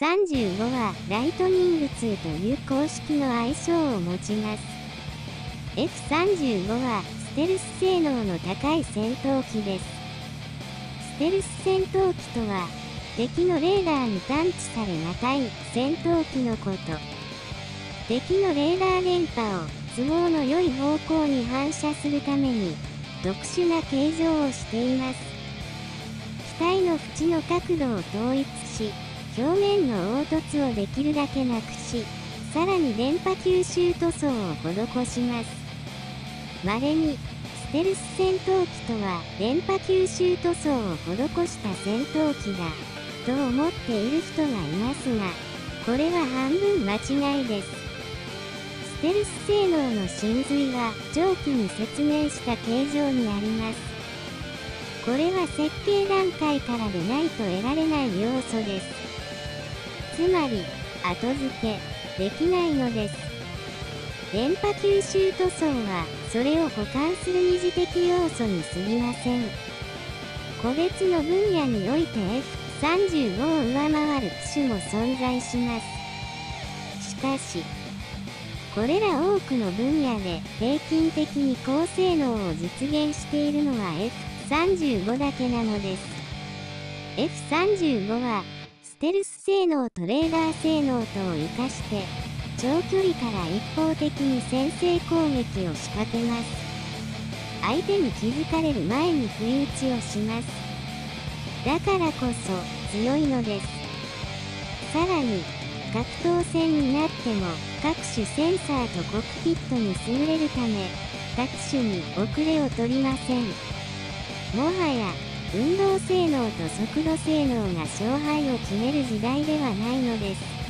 35はライトニング2という公式の愛称を持ちます。F35 はステルス性能の高い戦闘機です。ステルス戦闘機とは、敵のレーダーに探知されがたい戦闘機のこと。敵のレーダー電波を都合の良い方向に反射するために、特殊な形状をしています。機体の縁の角度を統一し、表面の凹凸をできるだけなくし、さらに電波吸収塗装を施します。稀に、ステルス戦闘機とは電波吸収塗装を施した戦闘機だ、と思っている人がいますが、これは半分間違いです。ステルス性能の真髄は上記に説明した形状にあります。これは設計段階からでないと得られない要素です。つまり、後付けできないのです。電波吸収塗装は、それを補完する二次的要素に過ぎません。個別の分野において F35 を上回る機種も存在します。しかし、これら多くの分野で平均的に高性能を実現しているのは F35 だけなのです。F35 はテルス性能とレーダー性能とを活かして、長距離から一方的に先制攻撃を仕掛けます。相手に気づかれる前に不意打ちをします。だからこそ強いのです。さらに、格闘戦になっても各種センサーとコックピットに優れるため、各種に遅れを取りません。もはや運動性能と速度性能が勝敗を決める時代ではないのです。